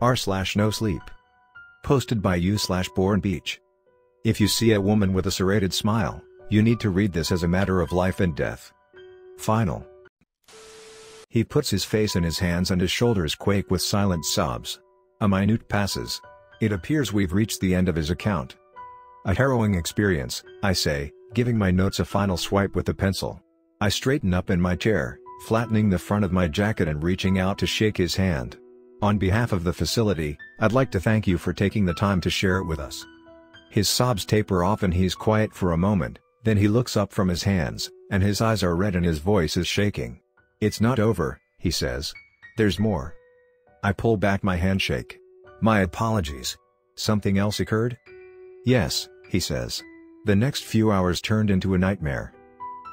r slash no sleep. Posted by you slash born beach. If you see a woman with a serrated smile, you need to read this as a matter of life and death. Final. He puts his face in his hands and his shoulders quake with silent sobs. A minute passes. It appears we've reached the end of his account. A harrowing experience, I say, giving my notes a final swipe with the pencil. I straighten up in my chair, flattening the front of my jacket and reaching out to shake his hand. On behalf of the facility, I'd like to thank you for taking the time to share it with us. His sobs taper off and he's quiet for a moment, then he looks up from his hands, and his eyes are red and his voice is shaking. It's not over, he says. There's more. I pull back my handshake. My apologies. Something else occurred? Yes, he says. The next few hours turned into a nightmare.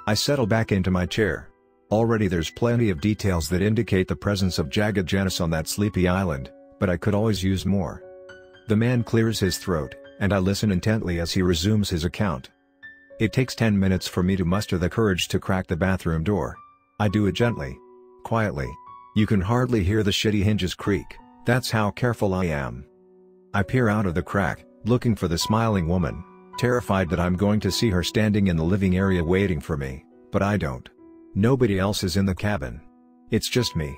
I settle back into my chair. Already there's plenty of details that indicate the presence of jagged Janice on that sleepy island, but I could always use more. The man clears his throat, and I listen intently as he resumes his account. It takes 10 minutes for me to muster the courage to crack the bathroom door. I do it gently. Quietly. You can hardly hear the shitty hinges creak, that's how careful I am. I peer out of the crack, looking for the smiling woman, terrified that I'm going to see her standing in the living area waiting for me, but I don't. Nobody else is in the cabin. It's just me.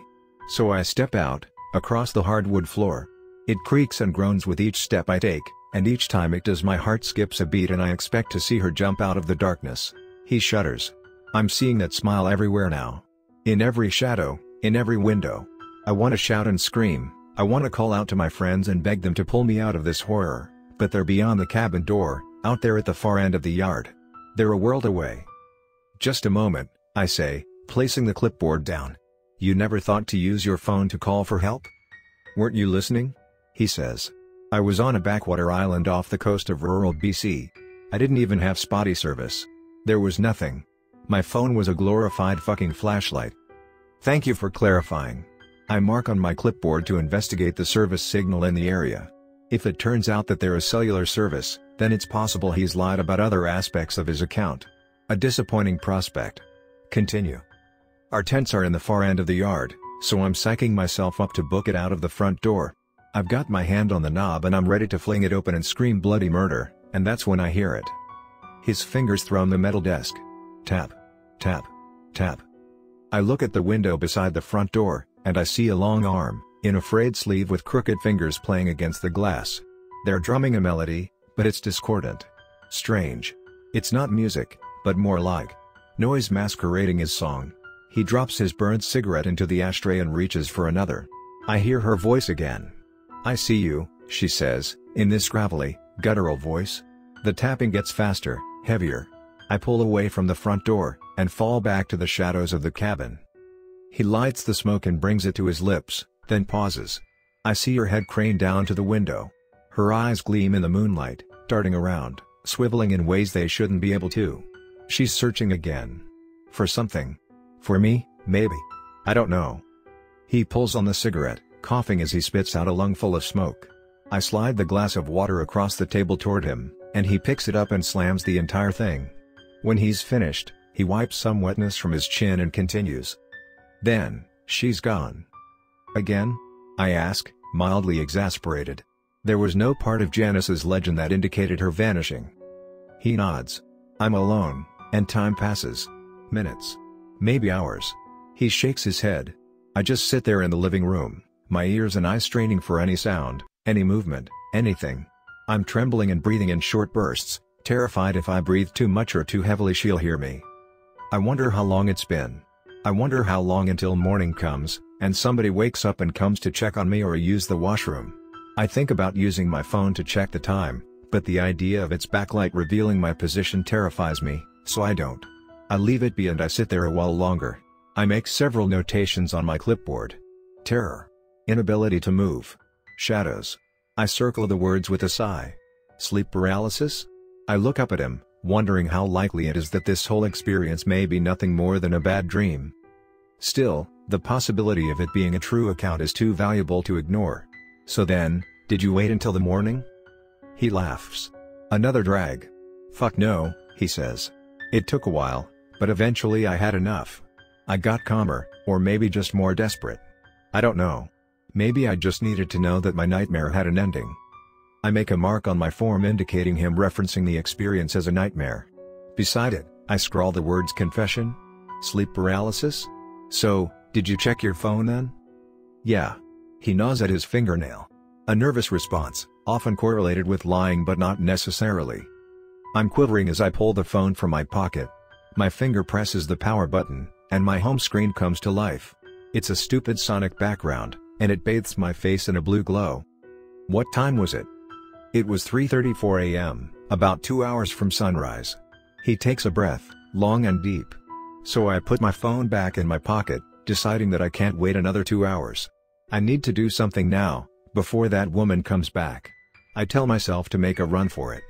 So I step out, across the hardwood floor. It creaks and groans with each step I take, and each time it does my heart skips a beat and I expect to see her jump out of the darkness. He shudders. I'm seeing that smile everywhere now. In every shadow, in every window. I want to shout and scream, I want to call out to my friends and beg them to pull me out of this horror, but they're beyond the cabin door, out there at the far end of the yard. They're a world away. Just a moment, I say, placing the clipboard down. You never thought to use your phone to call for help? Weren't you listening? He says. I was on a backwater island off the coast of rural BC. I didn't even have spotty service. There was nothing. My phone was a glorified fucking flashlight. Thank you for clarifying. I mark on my clipboard to investigate the service signal in the area. If it turns out that there is cellular service, then it's possible he's lied about other aspects of his account. A disappointing prospect. Continue. Our tents are in the far end of the yard, so I'm psyching myself up to book it out of the front door. I've got my hand on the knob and I'm ready to fling it open and scream bloody murder, and that's when I hear it. His fingers thrown the metal desk. Tap. Tap. Tap. I look at the window beside the front door, and I see a long arm, in a frayed sleeve with crooked fingers playing against the glass. They're drumming a melody, but it's discordant. Strange. It's not music, but more like noise masquerading as song. He drops his burned cigarette into the ashtray and reaches for another. I hear her voice again. I see you, she says, in this gravelly, guttural voice. The tapping gets faster, heavier. I pull away from the front door, and fall back to the shadows of the cabin. He lights the smoke and brings it to his lips, then pauses. I see her head crane down to the window. Her eyes gleam in the moonlight, darting around, swiveling in ways they shouldn't be able to. She's searching again. For something. For me, maybe. I don't know. He pulls on the cigarette, coughing as he spits out a lungful of smoke. I slide the glass of water across the table toward him, and he picks it up and slams the entire thing. When he's finished, he wipes some wetness from his chin and continues. Then, she's gone. Again? I ask, mildly exasperated. There was no part of Janice's legend that indicated her vanishing. He nods. I'm alone, and time passes. Minutes. Maybe hours. He shakes his head. I just sit there in the living room, my ears and eyes straining for any sound, any movement, anything. I'm trembling and breathing in short bursts, terrified if I breathe too much or too heavily she'll hear me. I wonder how long it's been. I wonder how long until morning comes, and somebody wakes up and comes to check on me or use the washroom. I think about using my phone to check the time, but the idea of its backlight revealing my position terrifies me, so I don't. I leave it be and I sit there a while longer. I make several notations on my clipboard. Terror. Inability to move. Shadows. I circle the words with a sigh. Sleep paralysis? I look up at him, wondering how likely it is that this whole experience may be nothing more than a bad dream. Still, the possibility of it being a true account is too valuable to ignore. So then, did you wait until the morning? He laughs. Another drag. Fuck no, he says. It took a while, but eventually I had enough. I got calmer, or maybe just more desperate. I don't know. Maybe I just needed to know that my nightmare had an ending. I make a mark on my form indicating him referencing the experience as a nightmare. Beside it, I scrawl the words confession? Sleep paralysis? So, did you check your phone then? Yeah. He gnaws at his fingernail. A nervous response, often correlated with lying but not necessarily. I'm quivering as I pull the phone from my pocket. My finger presses the power button, and my home screen comes to life. It's a stupid sonic background, and it bathes my face in a blue glow. What time was it? It was 3.34 a.m., about two hours from sunrise. He takes a breath, long and deep. So I put my phone back in my pocket, deciding that I can't wait another two hours. I need to do something now, before that woman comes back. I tell myself to make a run for it.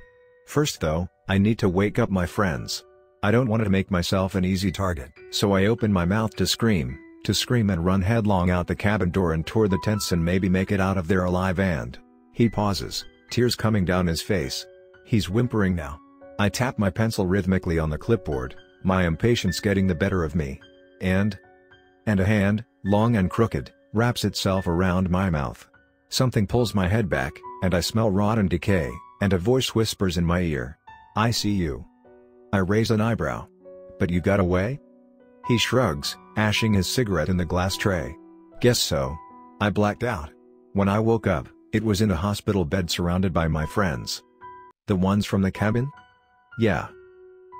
First though, I need to wake up my friends. I don't want to make myself an easy target, so I open my mouth to scream, to scream and run headlong out the cabin door and toward the tents and maybe make it out of there alive and... He pauses, tears coming down his face. He's whimpering now. I tap my pencil rhythmically on the clipboard, my impatience getting the better of me. And? And a hand, long and crooked, wraps itself around my mouth. Something pulls my head back, and I smell rot and decay, and a voice whispers in my ear. I see you. I raise an eyebrow. But you got away? He shrugs, ashing his cigarette in the glass tray. Guess so. I blacked out. When I woke up, it was in a hospital bed surrounded by my friends. The ones from the cabin? Yeah.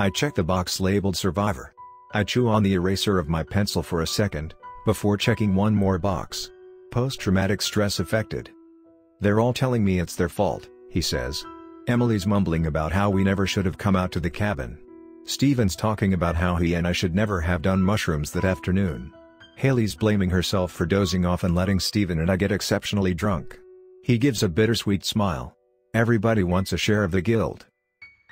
I check the box labeled survivor. I chew on the eraser of my pencil for a second, before checking one more box. Post-traumatic stress affected. They're all telling me it's their fault, he says. Emily's mumbling about how we never should have come out to the cabin. Steven's talking about how he and I should never have done mushrooms that afternoon. Haley's blaming herself for dozing off and letting Steven and I get exceptionally drunk. He gives a bittersweet smile. Everybody wants a share of the guild.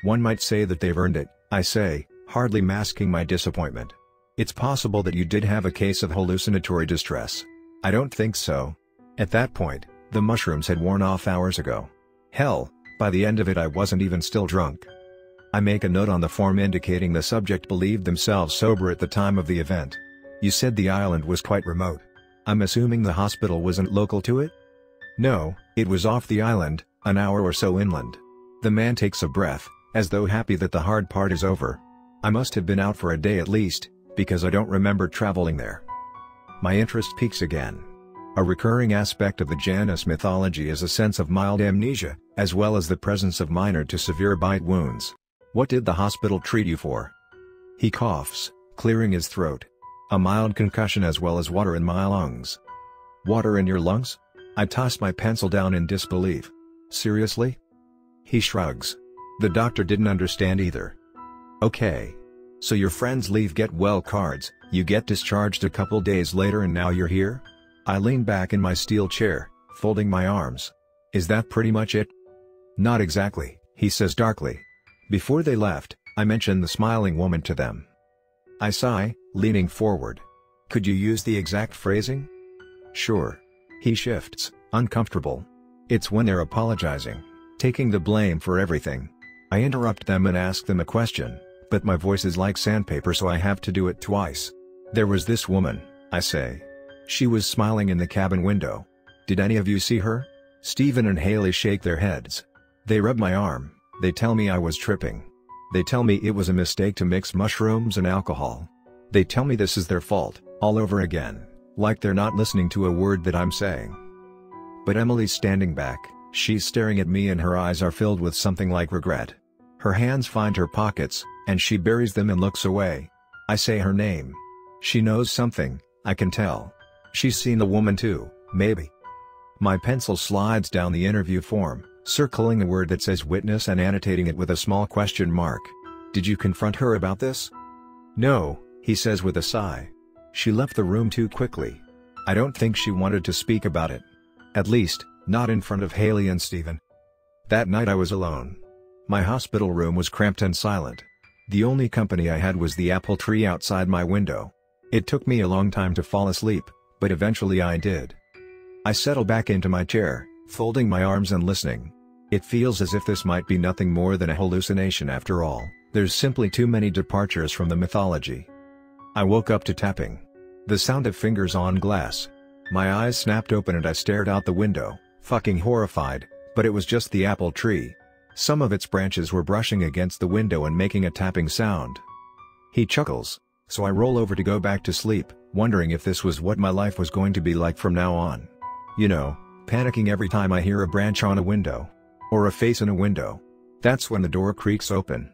One might say that they've earned it, I say, hardly masking my disappointment. It's possible that you did have a case of hallucinatory distress. I don't think so. At that point, the mushrooms had worn off hours ago. Hell, by the end of it I wasn't even still drunk. I make a note on the form indicating the subject believed themselves sober at the time of the event. You said the island was quite remote. I'm assuming the hospital wasn't local to it? No, it was off the island, an hour or so inland. The man takes a breath, as though happy that the hard part is over. I must have been out for a day at least, because I don't remember traveling there. My interest peaks again. A recurring aspect of the Janice mythology is a sense of mild amnesia, as well as the presence of minor to severe bite wounds. What did the hospital treat you for? He coughs, clearing his throat. A mild concussion as well as water in my lungs. Water in your lungs? I toss my pencil down in disbelief. Seriously? He shrugs. The doctor didn't understand either. Okay. So your friends leave get well cards, you get discharged a couple days later and now you're here? I lean back in my steel chair, folding my arms. Is that pretty much it? Not exactly, he says darkly. Before they left, I mentioned the smiling woman to them. I sigh, leaning forward. Could you use the exact phrasing? Sure. He shifts, uncomfortable. It's when they're apologizing, taking the blame for everything. I interrupt them and ask them a question, but my voice is like sandpaper so I have to do it twice. There was this woman, I say. She was smiling in the cabin window. Did any of you see her? Stephen and Haley shake their heads. They rub my arm, they tell me I was tripping. They tell me it was a mistake to mix mushrooms and alcohol. They tell me this is their fault, all over again. Like they're not listening to a word that I'm saying. But Emily's standing back, she's staring at me and her eyes are filled with something like regret. Her hands find her pockets, and she buries them and looks away. I say her name. She knows something, I can tell. She's seen the woman too, maybe. My pencil slides down the interview form, circling a word that says witness and annotating it with a small question mark. Did you confront her about this? No, he says with a sigh. She left the room too quickly. I don't think she wanted to speak about it. At least, not in front of Haley and Stephen. That night I was alone. My hospital room was cramped and silent. The only company I had was the apple tree outside my window. It took me a long time to fall asleep, but eventually I did. I settle back into my chair, folding my arms and listening. It feels as if this might be nothing more than a hallucination after all, there's simply too many departures from the mythology. I woke up to tapping. The sound of fingers on glass. My eyes snapped open and I stared out the window, fucking horrified, but it was just the apple tree. Some of its branches were brushing against the window and making a tapping sound. He chuckles, so I roll over to go back to sleep, wondering if this was what my life was going to be like from now on. You know, panicking every time I hear a branch on a window. Or a face in a window. That's when the door creaks open.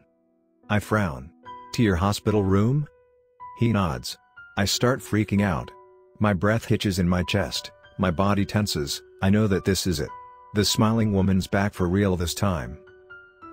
I frown. To your hospital room? He nods. I start freaking out. My breath hitches in my chest, my body tenses, I know that this is it. The smiling woman's back for real this time.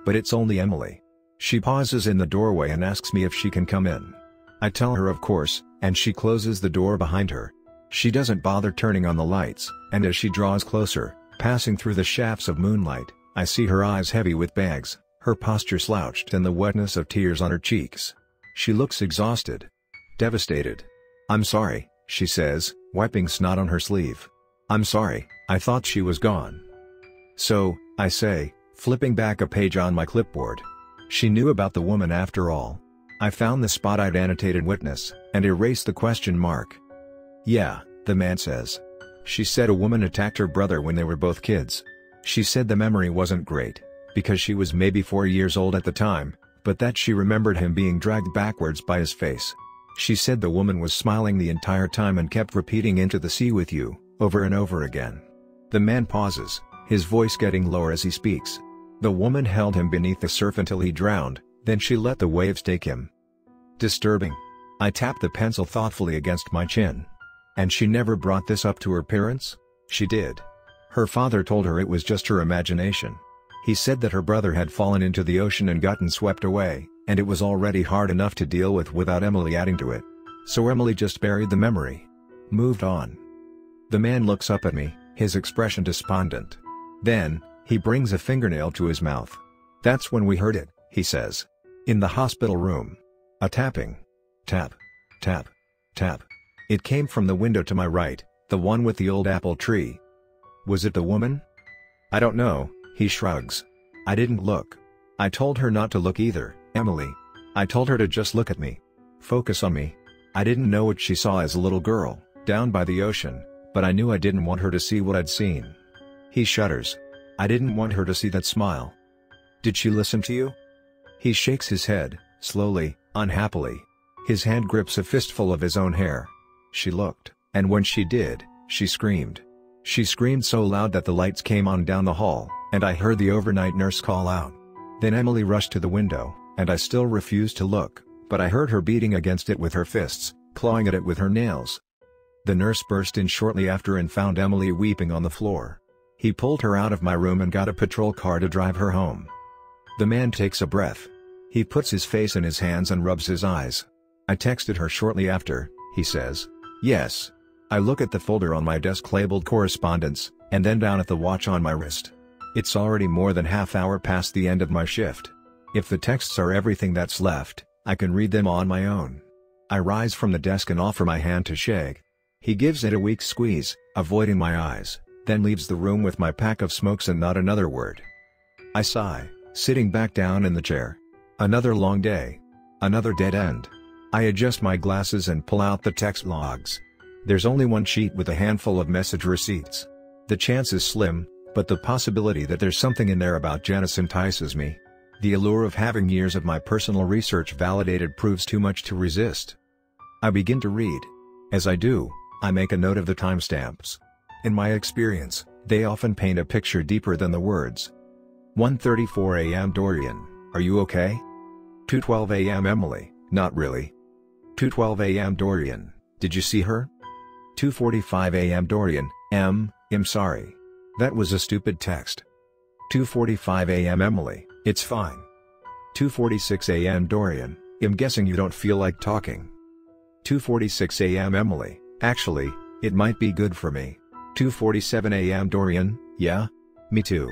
But it's only Emily. She pauses in the doorway and asks me if she can come in. I tell her of course, and she closes the door behind her. She doesn't bother turning on the lights, and as she draws closer, passing through the shafts of moonlight, I see her eyes heavy with bags, her posture slouched and the wetness of tears on her cheeks. She looks exhausted. Devastated. I'm sorry, she says, wiping snot on her sleeve. I'm sorry, I thought she was gone. So, I say, flipping back a page on my clipboard. She knew about the woman after all. I found the spot I'd annotated witness, and erased the question mark. Yeah, the man says. She said a woman attacked her brother when they were both kids. She said the memory wasn't great, because she was maybe four years old at the time, but that she remembered him being dragged backwards by his face. She said the woman was smiling the entire time and kept repeating into the sea with you, over and over again. The man pauses, his voice getting lower as he speaks. The woman held him beneath the surf until he drowned, then she let the waves take him. Disturbing. I tapped the pencil thoughtfully against my chin. And she never brought this up to her parents? She did. Her father told her it was just her imagination. He said that her brother had fallen into the ocean and gotten swept away, and it was already hard enough to deal with without Emily adding to it. So Emily just buried the memory. Moved on. The man looks up at me, his expression despondent. Then, he brings a fingernail to his mouth. That's when we heard it, he says. In the hospital room. A tapping. Tap. Tap. Tap. It came from the window to my right, the one with the old apple tree. Was it the woman? I don't know, he shrugs. I didn't look. I told her not to look either, Emily. I told her to just look at me. Focus on me. I didn't know what she saw as a little girl, down by the ocean, but I knew I didn't want her to see what I'd seen. He shudders. I didn't want her to see that smile. Did she listen to you? He shakes his head, slowly, unhappily. His hand grips a fistful of his own hair. She looked, and when she did, she screamed. She screamed so loud that the lights came on down the hall, and I heard the overnight nurse call out. Then Emily rushed to the window, and I still refused to look, but I heard her beating against it with her fists, clawing at it with her nails. The nurse burst in shortly after and found Emily weeping on the floor. He pulled her out of my room and got a patrol car to drive her home. The man takes a breath. He puts his face in his hands and rubs his eyes. I texted her shortly after, he says. Yes. I look at the folder on my desk labeled correspondence, and then down at the watch on my wrist. It's already more than half hour past the end of my shift. If the texts are everything that's left, I can read them on my own. I rise from the desk and offer my hand to Shag. He gives it a weak squeeze, avoiding my eyes, then leaves the room with my pack of smokes and not another word. I sigh, sitting back down in the chair. Another long day. Another dead end. I adjust my glasses and pull out the text logs. There's only one sheet with a handful of message receipts. The chance is slim, but the possibility that there's something in there about Janice entices me. The allure of having years of my personal research validated proves too much to resist. I begin to read. As I do, I make a note of the timestamps. In my experience, they often paint a picture deeper than the words. 1:34 a.m. Dorian, are you okay? 2:12 a.m. Emily, not really. 2:12 a.m. Dorian, did you see her? 2:45 a.m. Dorian, M, I'm sorry. That was a stupid text. 2:45 a.m. Emily, it's fine. 2:46 a.m. Dorian, I'm guessing you don't feel like talking. 2:46 a.m. Emily, actually, it might be good for me. 2:47 a.m. Dorian, yeah? Me too.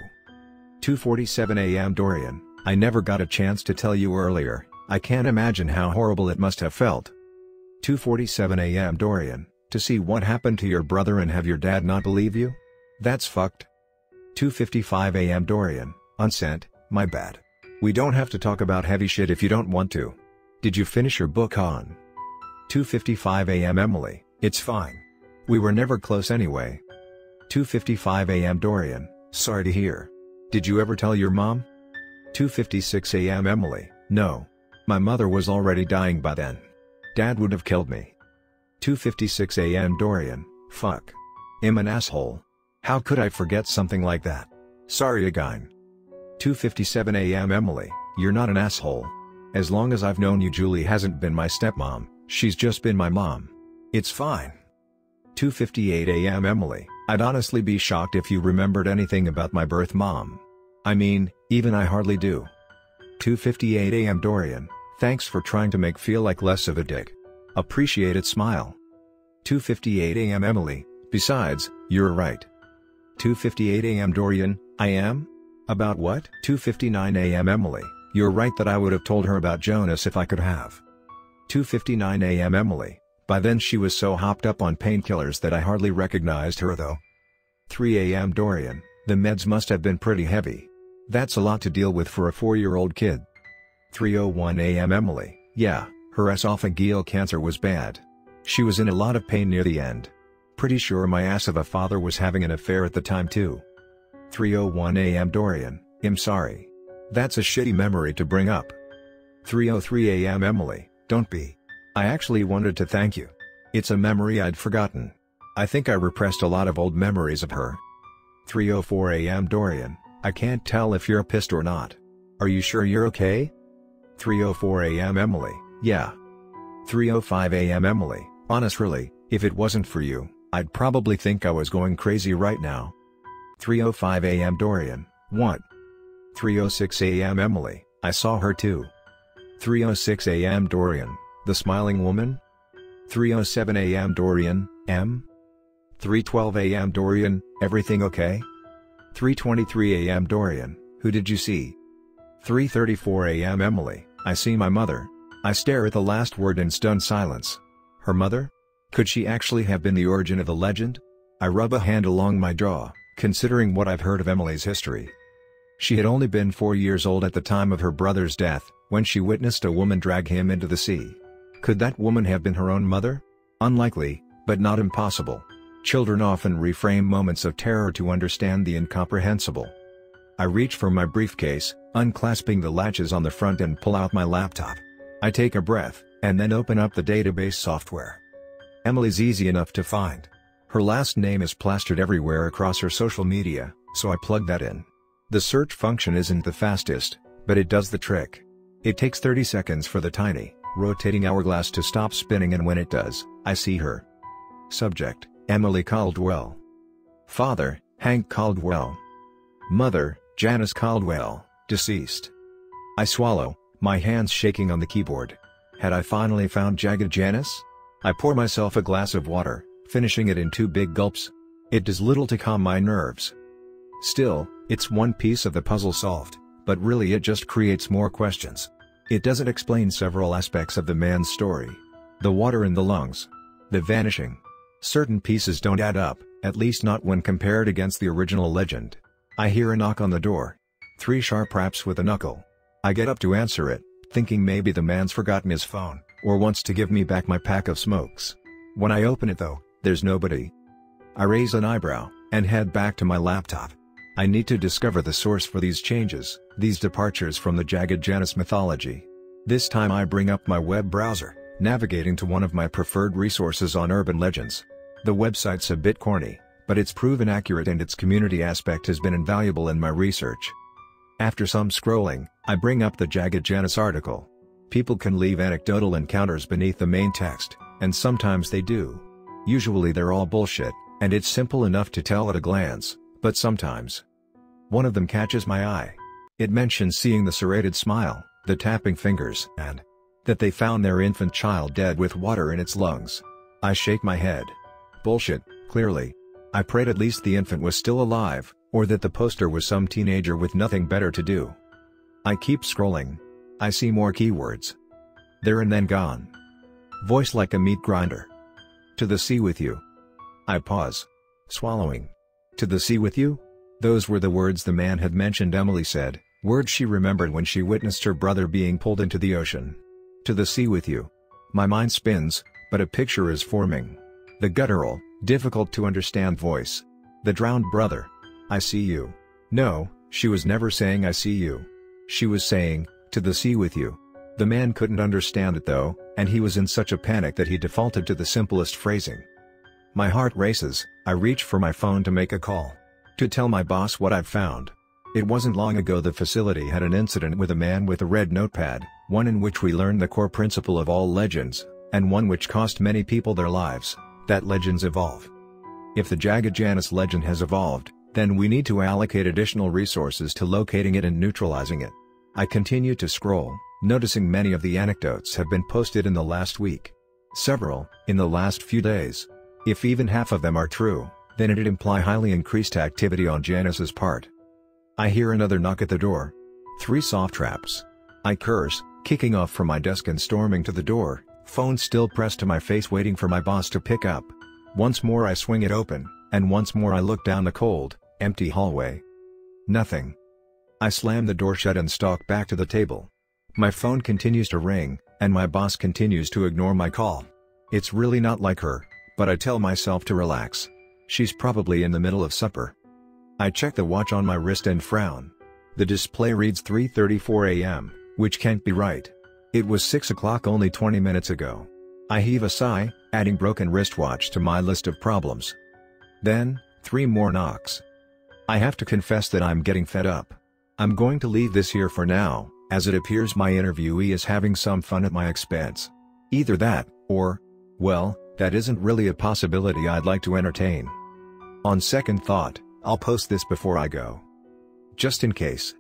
2:47 a.m. Dorian, I never got a chance to tell you earlier. I can't imagine how horrible it must have felt. 2:47 a.m. Dorian, to see what happened to your brother and have your dad not believe you? That's fucked. 2:55 a.m. Dorian, unsent, my bad. We don't have to talk about heavy shit if you don't want to. Did you finish your book on? 2:55 a.m. Emily, it's fine. We were never close anyway. 2.55 am Dorian, sorry to hear. Did you ever tell your mom? 2.56 am Emily, no. My mother was already dying by then. Dad would have killed me. 2.56 am Dorian, fuck. I'm an asshole. How could I forget something like that? Sorry again. 2.57 am Emily, you're not an asshole. As long as I've known you Julie hasn't been my stepmom, she's just been my mom. It's fine. 2.58 am Emily, I'd honestly be shocked if you remembered anything about my birth mom. I mean, even I hardly do. 2.58 am Dorian, thanks for trying to make feel like less of a dick. Appreciate it smile. 2.58 am Emily, besides, you're right. 2.58 am Dorian, I am? About what? 2.59 am Emily, you're right that I would have told her about Jonas if I could have. 2.59 am Emily, by then she was so hopped up on painkillers that I hardly recognized her though. 3 am Dorian, the meds must have been pretty heavy. That's a lot to deal with for a 4-year-old kid. 3.01 am Emily, yeah, her esophageal cancer was bad. She was in a lot of pain near the end. Pretty sure my ass of a father was having an affair at the time too. 3.01 am Dorian, I'm sorry. That's a shitty memory to bring up. 3.03 am Emily, don't be. I actually wanted to thank you. It's a memory I'd forgotten. I think I repressed a lot of old memories of her. 3.04 am Dorian, I can't tell if you're pissed or not. Are you sure you're okay? 3.04 am Emily, yeah. 3.05 am Emily, honest really, if it wasn't for you, I'd probably think I was going crazy right now. 3.05 am Dorian, what? 3.06 am Emily, I saw her too. 3.06 am Dorian, the smiling woman? 3.07 am Dorian, M? 3.12 am Dorian, everything okay? 3.23 am Dorian, who did you see? 3.34 am Emily, I see my mother. I stare at the last word in stunned silence. Her mother? Could she actually have been the origin of the legend? I rub a hand along my jaw, considering what I've heard of Emily's history. She had only been four years old at the time of her brother's death, when she witnessed a woman drag him into the sea. Could that woman have been her own mother? Unlikely, but not impossible. Children often reframe moments of terror to understand the incomprehensible. I reach for my briefcase, unclasping the latches on the front and pull out my laptop. I take a breath, and then open up the database software. Emily's easy enough to find. Her last name is plastered everywhere across her social media, so I plug that in. The search function isn't the fastest, but it does the trick. It takes 30 seconds for the tiny, rotating hourglass to stop spinning and when it does, I see her. Subject, Emily Caldwell. Father, Hank Caldwell. Mother, Janice Caldwell, deceased. I swallow, my hands shaking on the keyboard. Had I finally found Jagged Janice? I pour myself a glass of water, finishing it in two big gulps. It does little to calm my nerves. Still, it's one piece of the puzzle solved, but really it just creates more questions. It doesn't explain several aspects of the man's story. The water in the lungs. The vanishing. Certain pieces don't add up, at least not when compared against the original legend. I hear a knock on the door. Three sharp raps with a knuckle. I get up to answer it, thinking maybe the man's forgotten his phone, or wants to give me back my pack of smokes. When I open it though, there's nobody. I raise an eyebrow, and head back to my laptop. I need to discover the source for these changes, these departures from the Jagged Janice mythology. This time I bring up my web browser, navigating to one of my preferred resources on urban legends. The website's a bit corny, but it's proven accurate and its community aspect has been invaluable in my research. After some scrolling, I bring up the Jagged Janice article. People can leave anecdotal encounters beneath the main text, and sometimes they do. Usually they're all bullshit, and it's simple enough to tell at a glance, but sometimes, one of them catches my eye. It mentions seeing the serrated smile, the tapping fingers, and that they found their infant child dead with water in its lungs. I shake my head. Bullshit, clearly. I prayed at least the infant was still alive, or that the poster was some teenager with nothing better to do. I keep scrolling. I see more keywords. There and then gone. Voice like a meat grinder. To the sea with you. I pause. Swallowing. To the sea with you? Those were the words the man had mentioned Emily said, words she remembered when she witnessed her brother being pulled into the ocean. To the sea with you. My mind spins, but a picture is forming. The guttural, Difficult to understand voice. The drowned brother. I see you. No, she was never saying I see you. She was saying, to the sea with you. The man couldn't understand it though, and he was in such a panic that he defaulted to the simplest phrasing. My heart races, I reach for my phone to make a call. To tell my boss what I've found. It wasn't long ago the facility had an incident with a man with a red notepad, one in which we learned the core principle of all legends, and one which cost many people their lives, that legends evolve. If the Jagged Janice legend has evolved, then we need to allocate additional resources to locating it and neutralizing it. I continue to scroll, noticing many of the anecdotes have been posted in the last week. Several, in the last few days. If even half of them are true, then it'd imply highly increased activity on Janice's part. I hear another knock at the door. Three soft traps. I curse, kicking off from my desk and storming to the door, phone still pressed to my face waiting for my boss to pick up. Once more I swing it open, and once more I look down the cold, empty hallway. Nothing. I slam the door shut and stalk back to the table. My phone continues to ring, and my boss continues to ignore my call. It's really not like her, but I tell myself to relax. She's probably in the middle of supper. I check the watch on my wrist and frown. The display reads 3.34 am, which can't be right. It was 6 o'clock only 20 minutes ago. I heave a sigh, adding broken wristwatch to my list of problems. Then, three more knocks. I have to confess that I'm getting fed up. I'm going to leave this here for now, as it appears my interviewee is having some fun at my expense. Either that, or, well, that isn't really a possibility I'd like to entertain. On second thought, I'll post this before I go. Just in case.